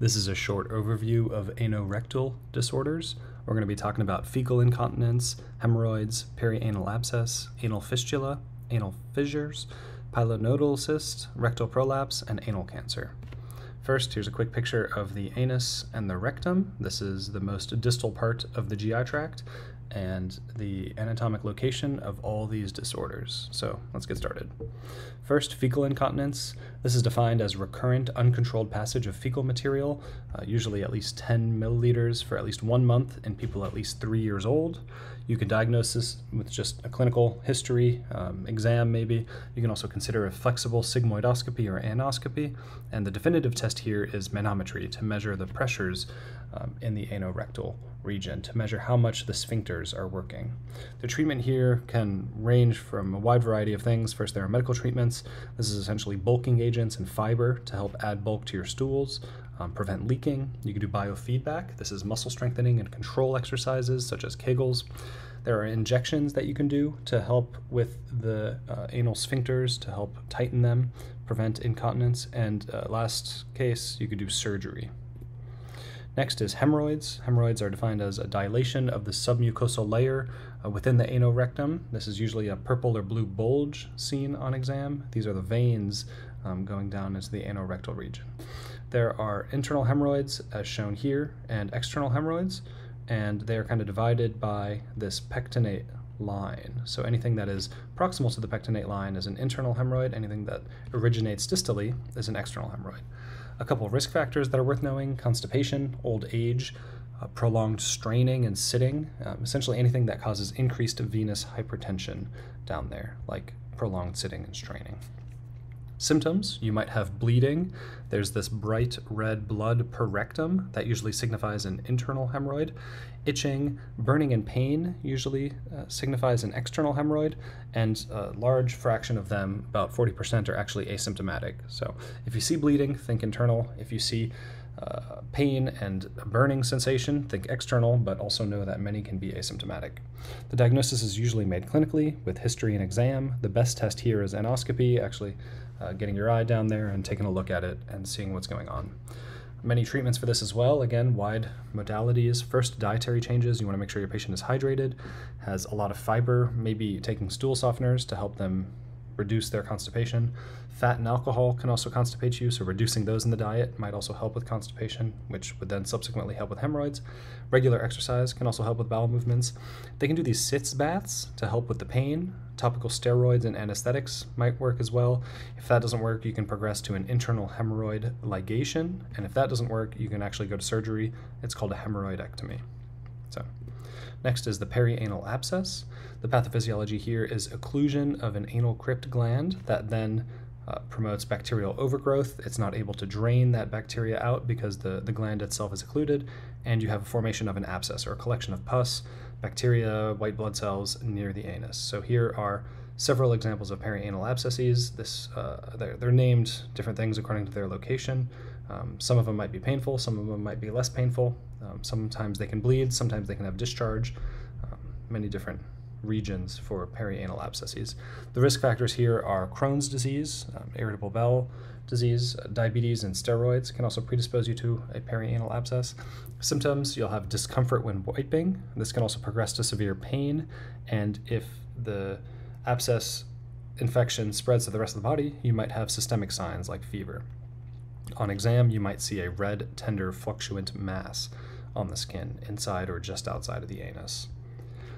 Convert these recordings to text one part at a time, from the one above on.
This is a short overview of anorectal disorders. We're going to be talking about fecal incontinence, hemorrhoids, perianal abscess, anal fistula, anal fissures, pilonidal cyst, rectal prolapse, and anal cancer. First, here's a quick picture of the anus and the rectum. This is the most distal part of the GI tract and the anatomic location of all these disorders. So let's get started. First, fecal incontinence. This is defined as recurrent, uncontrolled passage of fecal material, uh, usually at least 10 milliliters for at least one month in people at least three years old. You can diagnose this with just a clinical history, um, exam maybe. You can also consider a flexible sigmoidoscopy or anoscopy. And the definitive test here is manometry to measure the pressures um, in the anorectal region to measure how much the sphincters are working. The treatment here can range from a wide variety of things. First, there are medical treatments. This is essentially bulking agents and fiber to help add bulk to your stools, um, prevent leaking. You can do biofeedback. This is muscle strengthening and control exercises such as Kegels. There are injections that you can do to help with the uh, anal sphincters to help tighten them, prevent incontinence, and uh, last case, you could do surgery. Next is hemorrhoids. Hemorrhoids are defined as a dilation of the submucosal layer uh, within the anorectum. This is usually a purple or blue bulge seen on exam. These are the veins um, going down into the anorectal region. There are internal hemorrhoids, as shown here, and external hemorrhoids, and they are kind of divided by this pectinate line. So anything that is proximal to the pectinate line is an internal hemorrhoid, anything that originates distally is an external hemorrhoid. A couple of risk factors that are worth knowing constipation, old age, uh, prolonged straining and sitting, um, essentially anything that causes increased venous hypertension down there, like prolonged sitting and straining. Symptoms you might have bleeding. There's this bright red blood per rectum that usually signifies an internal hemorrhoid. Itching, burning, and pain usually uh, signifies an external hemorrhoid, and a large fraction of them, about 40%, are actually asymptomatic. So if you see bleeding, think internal. If you see uh, pain and a burning sensation, think external, but also know that many can be asymptomatic. The diagnosis is usually made clinically with history and exam. The best test here is anoscopy, actually uh, getting your eye down there and taking a look at it and seeing what's going on. Many treatments for this as well. Again, wide modalities. First, dietary changes. You want to make sure your patient is hydrated, has a lot of fiber, maybe taking stool softeners to help them reduce their constipation. Fat and alcohol can also constipate you, so reducing those in the diet might also help with constipation, which would then subsequently help with hemorrhoids. Regular exercise can also help with bowel movements. They can do these sitz baths to help with the pain. Topical steroids and anesthetics might work as well. If that doesn't work, you can progress to an internal hemorrhoid ligation, and if that doesn't work, you can actually go to surgery. It's called a hemorrhoidectomy. Next is the perianal abscess. The pathophysiology here is occlusion of an anal crypt gland that then uh, promotes bacterial overgrowth. It's not able to drain that bacteria out because the, the gland itself is occluded, and you have a formation of an abscess or a collection of pus, bacteria, white blood cells near the anus. So here are several examples of perianal abscesses. This, uh, they're, they're, named different things according to their location. Um, some of them might be painful, some of them might be less painful. Um, sometimes they can bleed, sometimes they can have discharge, um, many different regions for perianal abscesses. The risk factors here are Crohn's disease, um, irritable bowel disease, diabetes, and steroids can also predispose you to a perianal abscess. Symptoms you'll have discomfort when wiping. This can also progress to severe pain, and if the abscess infection spreads to the rest of the body, you might have systemic signs like fever. On exam, you might see a red, tender, fluctuant mass on the skin, inside or just outside of the anus.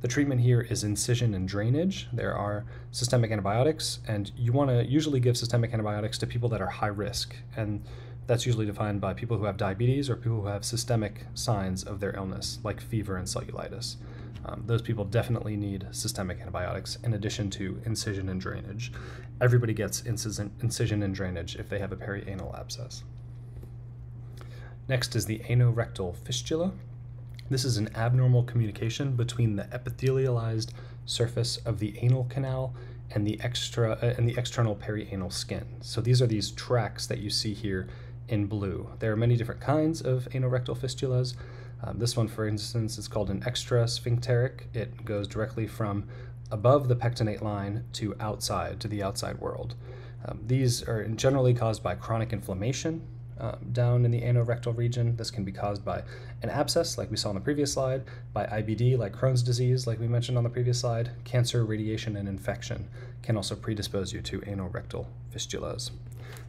The treatment here is incision and drainage. There are systemic antibiotics, and you want to usually give systemic antibiotics to people that are high risk. And that's usually defined by people who have diabetes or people who have systemic signs of their illness, like fever and cellulitis. Um, those people definitely need systemic antibiotics in addition to incision and drainage. Everybody gets incision, incision and drainage if they have a perianal abscess. Next is the anorectal fistula. This is an abnormal communication between the epithelialized surface of the anal canal and the extra uh, and the external perianal skin. So these are these tracks that you see here in blue. There are many different kinds of anorectal fistulas. Um, this one, for instance, is called an extra sphincteric. It goes directly from above the pectinate line to outside, to the outside world. Um, these are generally caused by chronic inflammation um, down in the anorectal region. This can be caused by an abscess, like we saw on the previous slide, by IBD, like Crohn's disease, like we mentioned on the previous slide. Cancer, radiation, and infection can also predispose you to anorectal fistulas.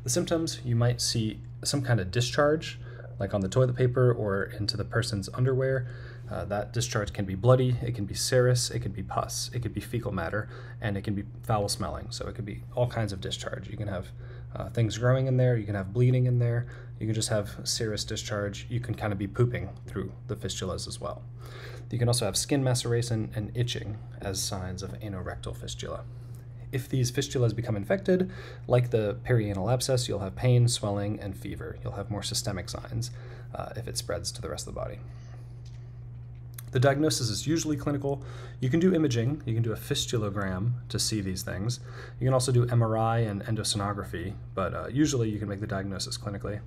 The symptoms you might see some kind of discharge, like on the toilet paper or into the person's underwear. Uh, that discharge can be bloody, it can be serous, it can be pus, it could be fecal matter, and it can be foul smelling. So it could be all kinds of discharge. You can have uh, things growing in there, you can have bleeding in there, you can just have serous discharge. You can kind of be pooping through the fistulas as well. You can also have skin maceration and itching as signs of anorectal fistula. If these fistulas become infected, like the perianal abscess, you'll have pain, swelling, and fever. You'll have more systemic signs uh, if it spreads to the rest of the body. The diagnosis is usually clinical. You can do imaging, you can do a fistulogram to see these things. You can also do MRI and endosonography, but uh, usually you can make the diagnosis clinically.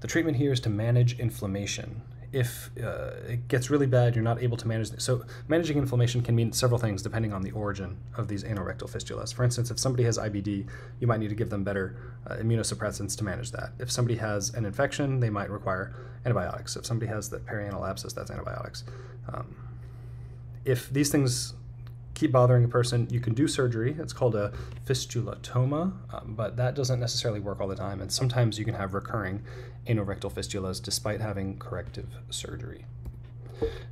The treatment here is to manage inflammation if uh, it gets really bad, you're not able to manage it. So managing inflammation can mean several things depending on the origin of these anorectal fistulas. For instance, if somebody has IBD, you might need to give them better uh, immunosuppressants to manage that. If somebody has an infection, they might require antibiotics. If somebody has the perianal abscess, that's antibiotics. Um, if these things keep bothering a person, you can do surgery. It's called a fistulotomy, um, but that doesn't necessarily work all the time. And sometimes you can have recurring anorectal fistulas despite having corrective surgery.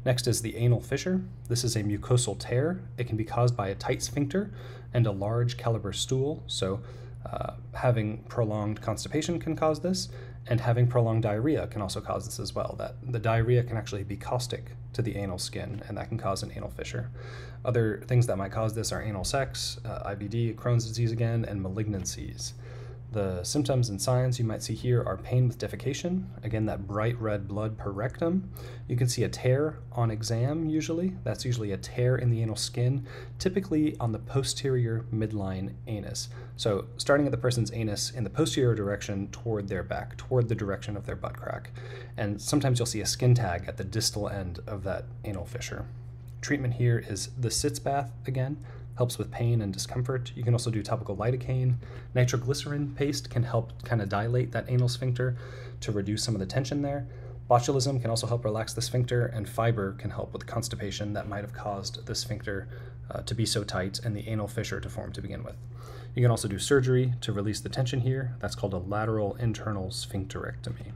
Next is the anal fissure. This is a mucosal tear. It can be caused by a tight sphincter and a large caliber stool. So uh, having prolonged constipation can cause this, and having prolonged diarrhea can also cause this as well. That the diarrhea can actually be caustic to the anal skin, and that can cause an anal fissure. Other things that might cause this are anal sex, uh, IBD, Crohn's disease again, and malignancies. The symptoms and signs you might see here are pain with defecation, again, that bright red blood per rectum. You can see a tear on exam, usually. That's usually a tear in the anal skin, typically on the posterior midline anus. So, starting at the person's anus in the posterior direction toward their back, toward the direction of their butt crack. And sometimes you'll see a skin tag at the distal end of that anal fissure. Treatment here is the sitz bath again helps with pain and discomfort. You can also do topical lidocaine. Nitroglycerin paste can help kind of dilate that anal sphincter to reduce some of the tension there. Botulism can also help relax the sphincter, and fiber can help with constipation that might have caused the sphincter uh, to be so tight and the anal fissure to form to begin with. You can also do surgery to release the tension here. That's called a lateral internal sphincterectomy.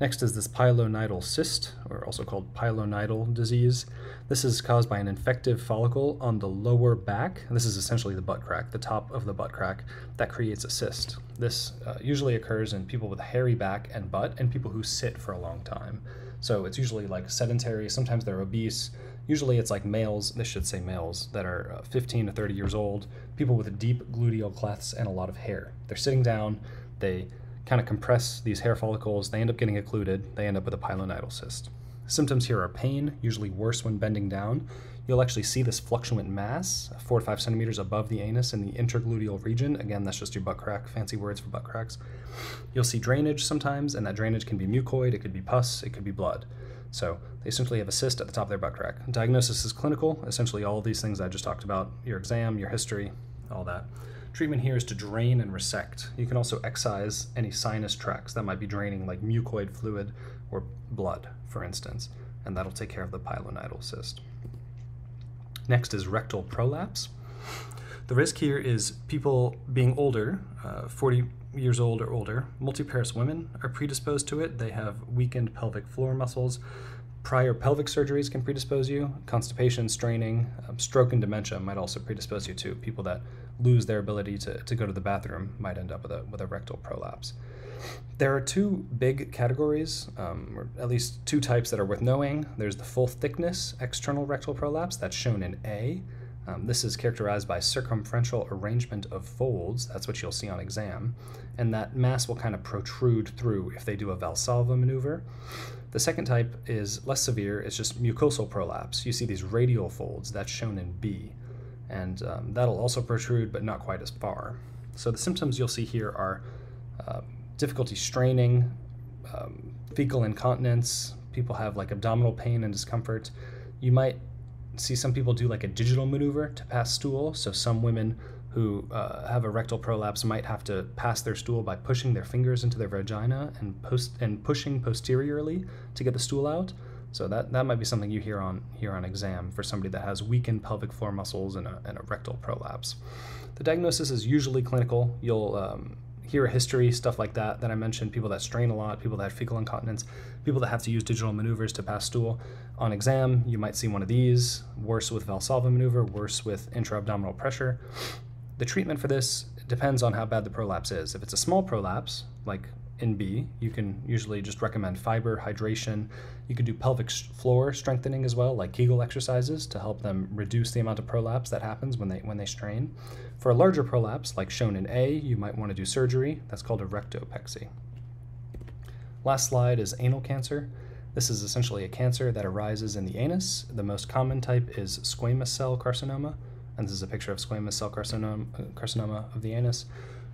Next is this pilonidal cyst, or also called pilonidal disease. This is caused by an infective follicle on the lower back. This is essentially the butt crack, the top of the butt crack, that creates a cyst. This uh, usually occurs in people with a hairy back and butt and people who sit for a long time. So it's usually like sedentary, sometimes they're obese. Usually it's like males, this should say males, that are uh, 15 to 30 years old, people with deep gluteal clefts and a lot of hair. They're sitting down, they kind of compress these hair follicles, they end up getting occluded, they end up with a pilonidal cyst. Symptoms here are pain, usually worse when bending down. You'll actually see this fluctuant mass, four to five centimeters above the anus in the intergluteal region. Again, that's just your butt crack, fancy words for butt cracks. You'll see drainage sometimes, and that drainage can be mucoid, it could be pus, it could be blood. So they essentially have a cyst at the top of their butt crack. Diagnosis is clinical, essentially all these things I just talked about, your exam, your history, all that. Treatment here is to drain and resect. You can also excise any sinus tracts that might be draining, like mucoid fluid or blood, for instance, and that'll take care of the pilonidal cyst. Next is rectal prolapse. The risk here is people being older, uh, 40 years old or older. Multiparous women are predisposed to it. They have weakened pelvic floor muscles. Prior pelvic surgeries can predispose you. Constipation, straining, um, stroke, and dementia might also predispose you to people that lose their ability to, to go to the bathroom might end up with a, with a rectal prolapse. There are two big categories, um, or at least two types that are worth knowing. There's the full thickness external rectal prolapse, that's shown in A. Um, this is characterized by circumferential arrangement of folds, that's what you'll see on exam, and that mass will kind of protrude through if they do a Valsalva maneuver. The second type is less severe, it's just mucosal prolapse. You see these radial folds, that's shown in B and um, that'll also protrude, but not quite as far. So the symptoms you'll see here are uh, difficulty straining, um, fecal incontinence, people have like abdominal pain and discomfort. You might see some people do like a digital maneuver to pass stool. So some women who uh, have a rectal prolapse might have to pass their stool by pushing their fingers into their vagina and post and pushing posteriorly to get the stool out. So that, that might be something you hear on here on exam for somebody that has weakened pelvic floor muscles and a, and a rectal prolapse. The diagnosis is usually clinical. You'll um, hear a history, stuff like that that I mentioned, people that strain a lot, people that have fecal incontinence, people that have to use digital maneuvers to pass stool. On exam, you might see one of these, worse with Valsalva maneuver, worse with intra-abdominal pressure. The treatment for this depends on how bad the prolapse is. If it's a small prolapse, like in B, you can usually just recommend fiber, hydration. You can do pelvic floor strengthening as well, like Kegel exercises to help them reduce the amount of prolapse that happens when they when they strain. For a larger prolapse, like shown in A, you might want to do surgery. That's called a rectopexy. Last slide is anal cancer. This is essentially a cancer that arises in the anus. The most common type is squamous cell carcinoma, and this is a picture of squamous cell carcinoma, uh, carcinoma of the anus.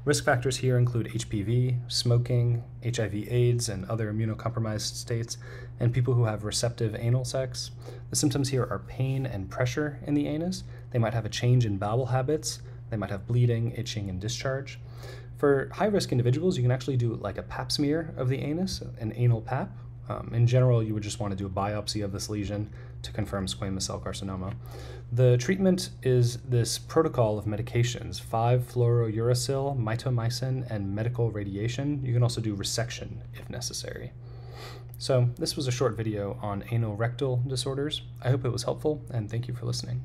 Risk factors here include HPV, smoking, HIV AIDS, and other immunocompromised states, and people who have receptive anal sex. The symptoms here are pain and pressure in the anus. They might have a change in bowel habits. They might have bleeding, itching, and discharge. For high risk individuals, you can actually do like a pap smear of the anus, an anal pap. Um, in general, you would just want to do a biopsy of this lesion to confirm squamous cell carcinoma. The treatment is this protocol of medications 5-fluorouracil, mitomycin, and medical radiation. You can also do resection if necessary. So, this was a short video on anal rectal disorders. I hope it was helpful, and thank you for listening.